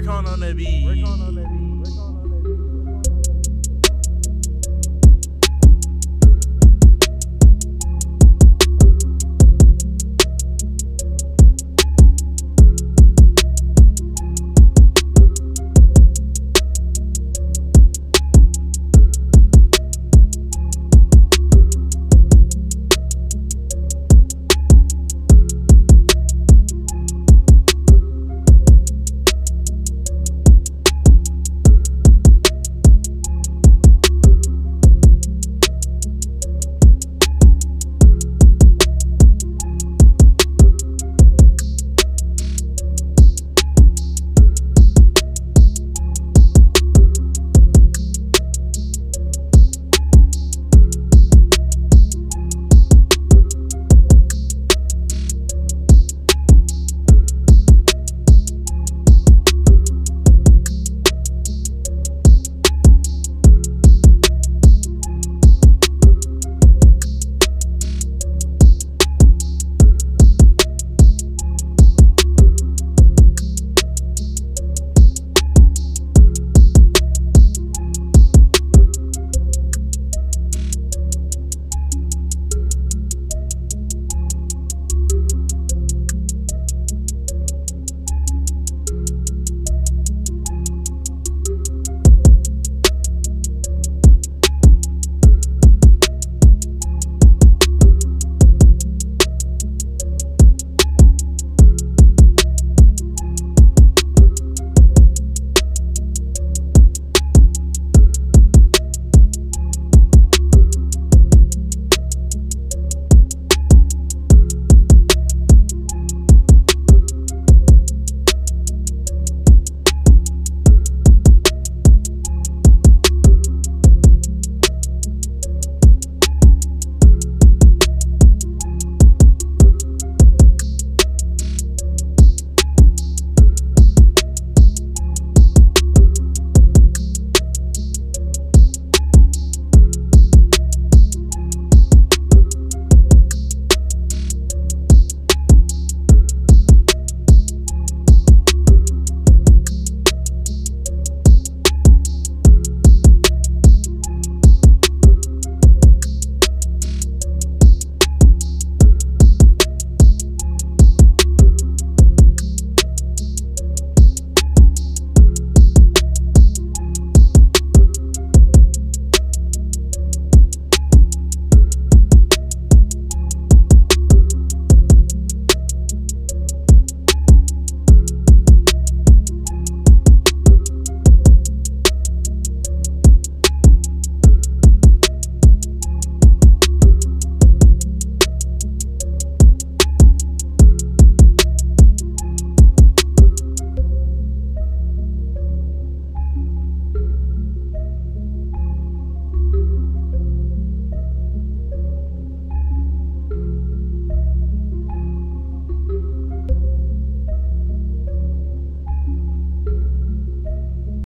Break on on that beat. On beat.